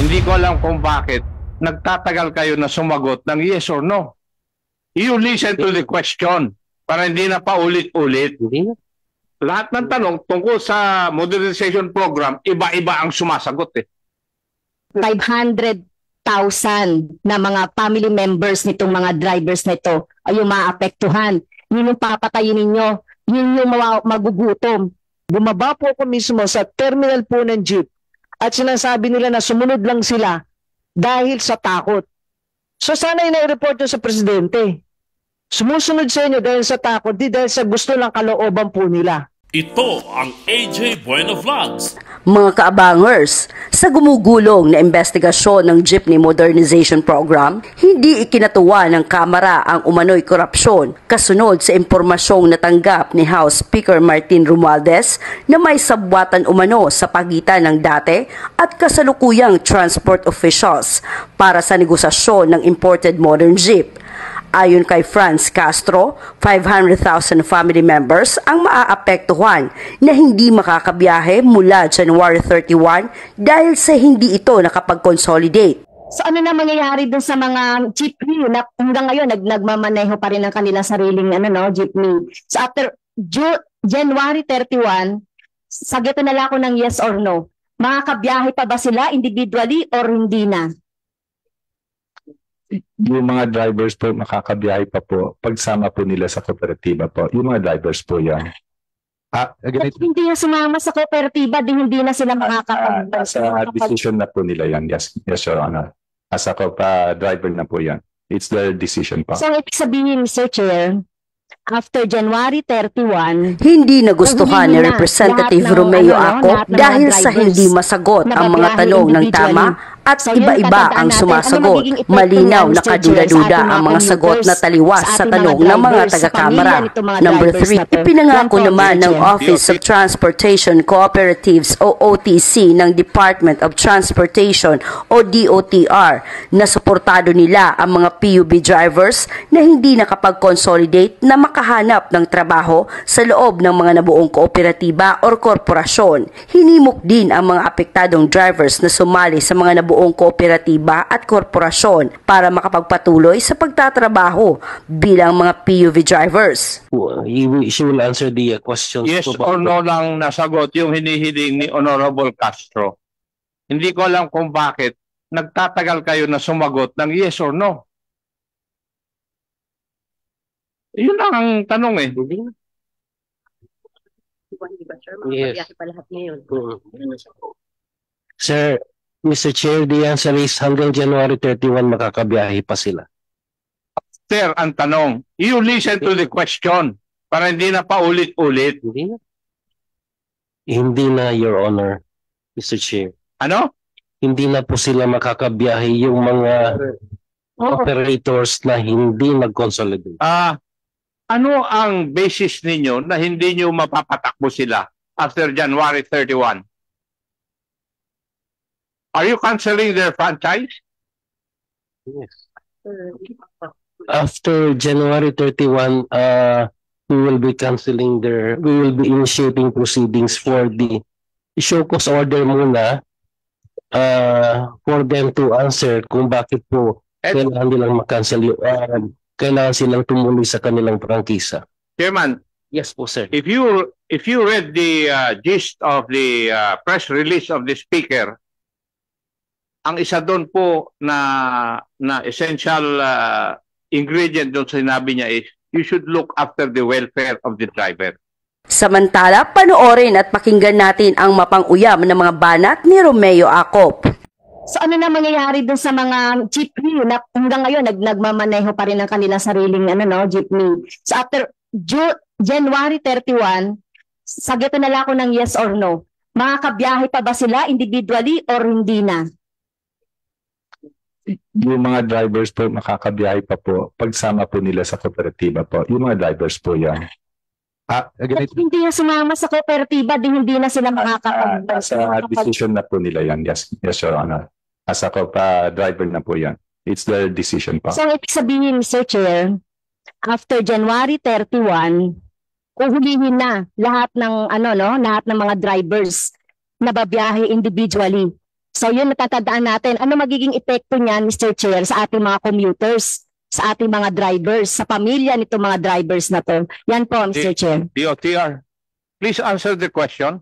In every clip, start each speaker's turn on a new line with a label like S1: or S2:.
S1: Hindi ko alam kung bakit nagtatagal kayo na sumagot ng yes or no. You listen to the question para hindi na paulit-ulit.
S2: Hindi na.
S1: Lahat ng tanong tungkol sa modernization program, iba-iba ang sumasagot eh.
S3: 500,000 na mga family members nitong mga drivers na ito ay yung maapektuhan. Yun yung papatayin ninyo. Yun yung magugutom.
S4: Bumaba po ako mismo sa terminal po ng jeep at sinasabi nila na sumunod lang sila dahil sa takot. So sana yung report nyo sa presidente. Sumusunod sa inyo dahil sa takot, di dahil sa gusto ng kalooban po nila.
S5: Ito ang AJ Bueno Vlogs.
S6: Mga kaabangers, sa gumugulong na investigasyon ng Jeepney Modernization Program, hindi ikinatuwa ng Kamara ang umano'y korupsyon kasunod sa impormasyong natanggap ni House Speaker Martin Romualdez na may sabwatan umano sa pagitan ng dati at kasalukuyang transport officials para sa negosasyon ng imported modern jeep. Ayon kay Franz Castro, 500,000 family members ang maaapektuhan na hindi makakabiyahe mula January 31 dahil sa hindi ito nakapag-consolidate.
S3: So ano na mangyayari dun sa mga jeepney na hanggang ngayon nag nagmamaneho pa rin ng kanilang sariling ano no jeepney. So after Ju- January 31, sagutin na lang ako ng yes or no. Makakabiyahe pa ba sila individually or hindi na?
S7: Yung mga drivers po makakabiyahe pa po pagsama po nila sa kooperatiba po. Yung mga drivers po yan. Ah, again,
S3: At hindi na sumama sa kooperatiba, di hindi na sila makakapag...
S7: ah, sa decision na po nila yan. Yes, yes, Your Honor. As a pa driver na po yan. It's their decision pa.
S3: So ang ibig sabihin, Mr. Chair, after January 31,
S6: Hindi nagustuhan ni
S3: na.
S6: Representative
S3: ng,
S6: Romeo
S3: ano, ng mga
S6: dahil sa hindi masagot ang mga tanong ng tama at
S3: So,
S6: iba-iba ang
S3: natin,
S6: sumasagot.
S3: ano
S6: Malinaw na kaduda-duda ang
S3: mga
S6: sagot na taliwas
S3: sa
S6: sa tanong ng mga
S3: mga
S6: Number
S3: drivers
S6: 3,
S3: na to.
S6: ipinangako naman ng. Office of Transportation Cooperatives o OTC ng Department of Transportation o DOTR na suportado nila ang mga PUB drivers na hindi nakapag-consolidate na makahanap ng trabaho sa loob ng mga nabuong kooperatiba o korporasyon. Hinimok din ang mga apektadong drivers na sumali sa mga nabuong kooperatiba at korporasyon para makapagpatuloy sa pagtatrabaho bilang mga PUV drivers.
S2: He will- she will answer the uh, questions.
S1: Yes or no lang nasagot yung hinihiling ni Honorable Castro. Hindi ko alam kung bakit nagtatagal kayo na sumagot ng yes or no. Yun lang ang tanong eh.
S2: Hindi na. Yes. Mm. Sir, Mr. Chair, the answer is hanggang January 31 makakabiyahe pa sila.
S1: Sir, ang tanong, you listen to the question para hindi na paulit-ulit.
S2: Hindi na. Hindi na, Your Honor, Mr. Chair.
S1: Ano?
S2: Hindi na po sila makakabiyahe yung mga operators na hindi nag-consolidate.
S1: Ah, ano ang basis ninyo na hindi nyo mapapatakbo sila after January 31? Are you canceling their franchise?
S2: Yes. After January 31, uh, we will be canceling their, we will be initiating proceedings for the show cause order muna uh, for them to answer kung bakit po
S1: Eh,
S2: kailangan nilang makancel yung, uh, kailangan silang tumuloy sa kanilang prangkisa.
S1: Chairman,
S2: Yes po, sir.
S1: if you if you read the uh, gist of the uh, press release of the speaker, ang isa doon po na na essential uh, ingredient doon sa sinabi niya is you should look after the welfare of the driver.
S6: Samantala, panoorin at pakinggan natin ang mapang-uyam ng mga banat ni Romeo Acop.
S3: So ano na mangyayari dun sa mga jeepney na hanggang ngayon nag nagmamaneho pa rin ng kanilang sariling ano no jeepney. So after Ju- January 31, sagutin na lang ako ng yes or no. Makakabiyahe pa ba sila individually or hindi na?
S7: Yung mga drivers po makakabiyahe pa po pagsama po nila sa kooperatiba po. Yung mga drivers po yan. Ah, again,
S3: At hindi na sumama sa kooperatiba, di hindi na sila makakapag...
S7: ah, sa decision na po nila yan. Yes, yes, Your Honor. As a pa driver na po yan. It's their decision pa.
S3: So ibig sabihin, Mr. Chair, after January 31, uhulihin na lahat ng ano no, lahat ng mga drivers na babiyahe individually. So yun natatandaan natin. Ano magiging epekto niyan, Mr. Chair, sa ating mga commuters, sa ating mga drivers, sa pamilya nito mga drivers na to? Yan po, Mr. Chair.
S1: DOTR, please answer the question.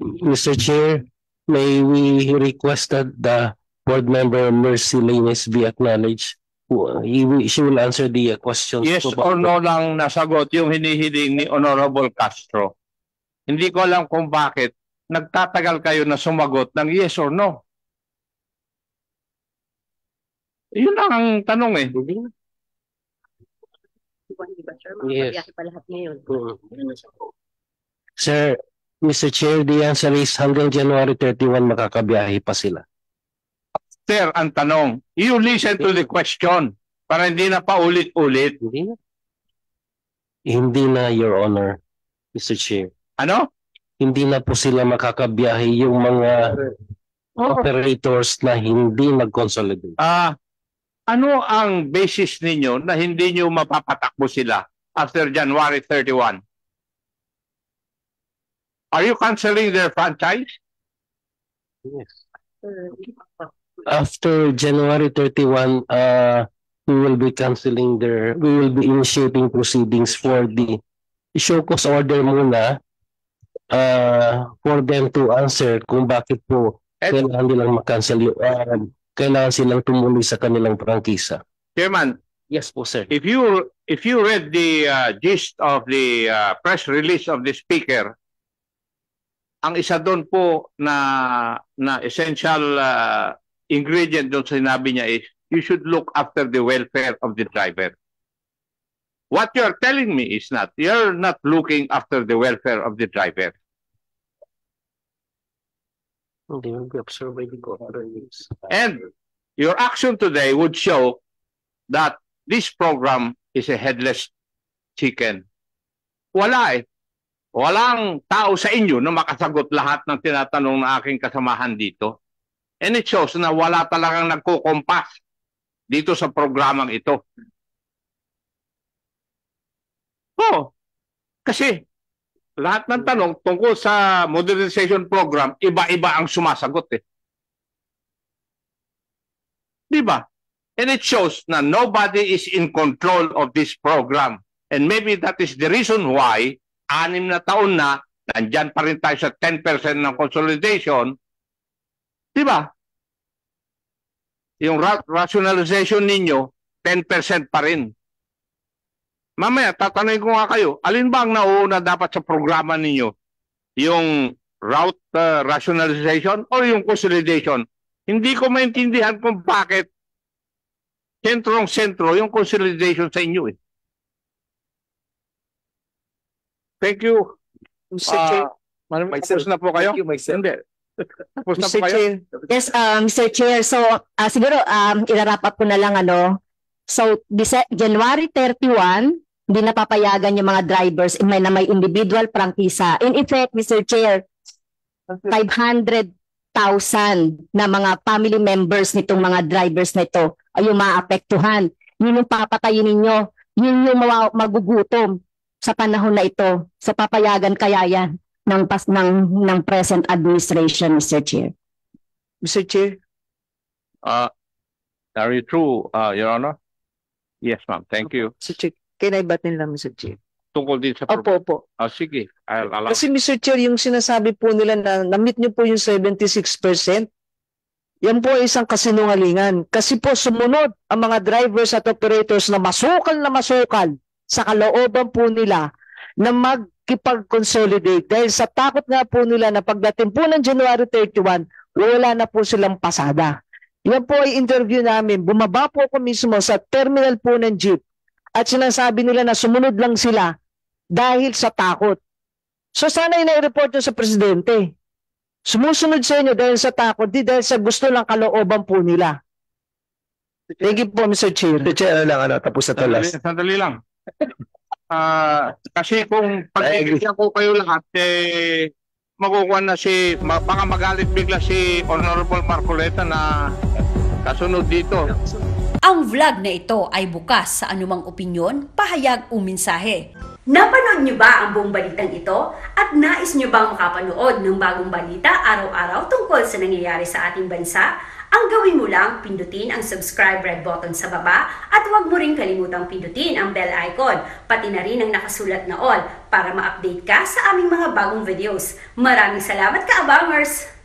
S2: Mr. Chair, may we request that the board member Mercy Lanes be acknowledged? He, will- she will answer the uh, questions.
S1: Yes or no lang nasagot yung hinihiling ni Honorable Castro. Hindi ko alam kung bakit nagtatagal kayo na sumagot ng yes or no. Yun lang ang tanong eh.
S2: Yes. Mm. Sir, Mr. Chair, the answer is hanggang January 31 makakabiyahe pa sila.
S1: Sir, ang tanong, you listen to the question para hindi na paulit-ulit.
S2: Hindi na. Hindi na, Your Honor, Mr. Chair.
S1: Ano?
S2: Hindi na po sila makakabiyahe yung mga operators na hindi nag-consolidate.
S1: Ah, ano ang basis ninyo na hindi nyo mapapatakbo sila after January 31? Are you canceling their franchise?
S2: Yes. After January 31, uh, we will be canceling their, we will be initiating proceedings for the show cause order muna uh, for them to answer kung bakit po
S1: Eh,
S2: kailangan nilang makancel yung, uh, kailangan silang tumuloy sa kanilang prangkisa.
S1: Chairman,
S2: Yes po, sir.
S1: if you if you read the uh, gist of the uh, press release of the speaker, ang isa doon po na na essential uh, ingredient doon sinabi niya is you should look after the welfare of the driver. What you're telling me is not you're not looking after the welfare of the driver.
S2: They will be the government.
S1: And your action today would show that this program is a headless chicken. Wala eh. Walang tao sa inyo na makasagot lahat ng tinatanong ng aking kasamahan dito. And it shows na wala talagang nagkukompas dito sa programang ito. Oo. Kasi lahat ng tanong tungkol sa modernization program, iba-iba ang sumasagot eh. Di ba? And it shows na nobody is in control of this program. And maybe that is the reason why anim na taon na nandyan pa rin tayo sa 10% ng consolidation. Di ba? Yung ra- rationalization ninyo, 10% pa rin. Mamaya, tatanungin ko nga kayo, alin ba ang nauuna dapat sa programa ninyo? Yung route uh, rationalization o yung consolidation? Hindi ko maintindihan kung bakit sentrong-sentro yung consolidation sa inyo eh. Thank you.
S4: Mr. Chair,
S1: Ah, Madam, tapos na po kayo? Hindi. Tapos na po
S4: Mr.
S1: kayo?
S4: Chair,
S3: Yes, uh, Mr. Chair. So, ah, siguro um, irarap up ko na lang ano. So, Dise- January 31, hindi napapayagan yung mga drivers may na may individual prangkisa. In effect, Mr. Chair, 500,000 na mga family members nitong mga drivers na ito ay yung maapektuhan. Yun yung papatayin ninyo. Yun yung mawa- magugutom sa panahon na ito. So papayagan kaya yan ng, pas, ng, ng present administration, Mr. Chair.
S4: Mr. Chair,
S1: Uh, are you true, uh, Your Honor? Yes, ma'am. Thank you.
S4: Mr. Chair, kinaibatin lang, Mr. Chair.
S1: Tungkol din sa
S4: Opo, opo.
S1: Ah, sige. I'll allow.
S4: Kasi Mr. Chair, yung sinasabi po nila na na-meet nyo po yung 76%, yan po ay isang kasinungalingan. Kasi po sumunod ang mga drivers at operators na masukal na masukal sa kalooban po nila na magkipag-consolidate. Dahil sa takot nga po nila na pagdating po ng January 31, wala na po silang pasada. Yan po ay interview namin. Bumaba po ako mismo sa terminal po ng jeep at sinasabi nila na sumunod lang sila dahil sa takot. So sana ina-report nyo sa presidente. Sumusunod sa inyo dahil sa takot, di dahil sa gusto lang kalooban po nila. Thank you po, Mr. Chair.
S8: Chair, ano lang, ano, tapos na to
S1: Sandali,
S8: last.
S1: sandali lang. Ah, kasi kung pag-ibigyan ko kayo lahat, eh, makukuha na si, ma- baka magalit bigla si Honorable Marcoleta na kasunod dito.
S6: Ang vlog na ito ay bukas sa anumang opinyon, pahayag o mensahe. Napanood niyo ba ang buong balitang ito? At nais niyo bang makapanood ng bagong balita araw-araw tungkol sa nangyayari sa ating bansa? Ang gawin mo lang, pindutin ang subscribe red button sa baba at huwag mo rin kalimutang pindutin ang bell icon, pati na rin ang nakasulat na all para ma-update ka sa aming mga bagong videos. Maraming salamat ka-abangers!